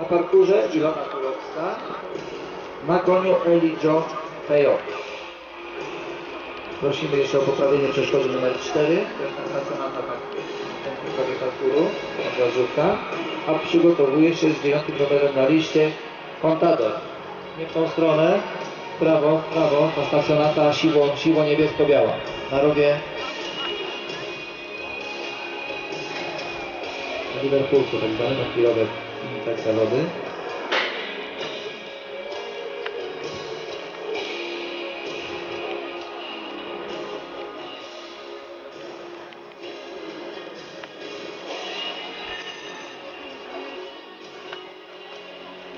Na parkurze Ilona Turowska. Na koniu Eli Jo Pejo. Prosimy jeszcze o poprawienie przeszkody numer 4. To jest nacjonalna technikowie parkuru, obrazówka. A przygotowuje się z dziewiątym numerem na liście Contador. Nie w tą stronę. Prawo, prawo. Ta stacjonata siwo, siwo niebiesko-biała. Na rowie Liverpoolku tak zwany, na chwilowe tak zawody.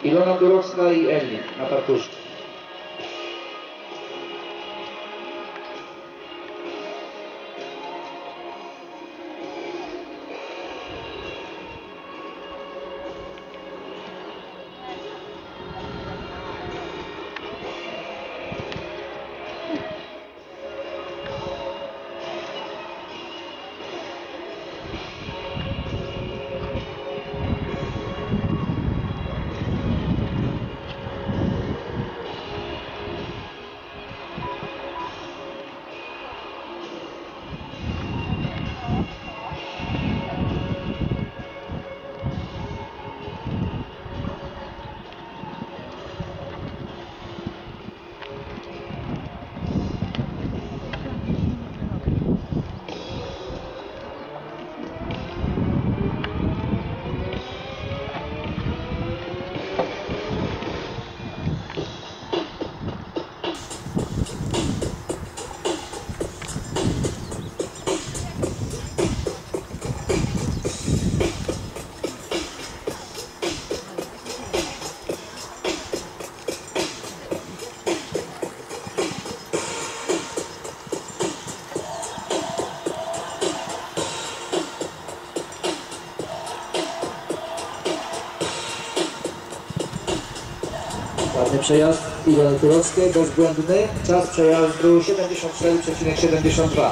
Ilona i na parkurze. Ładny przejazd Ilony Turowskiej, bezbłędny. Czas przejazdu 74,72.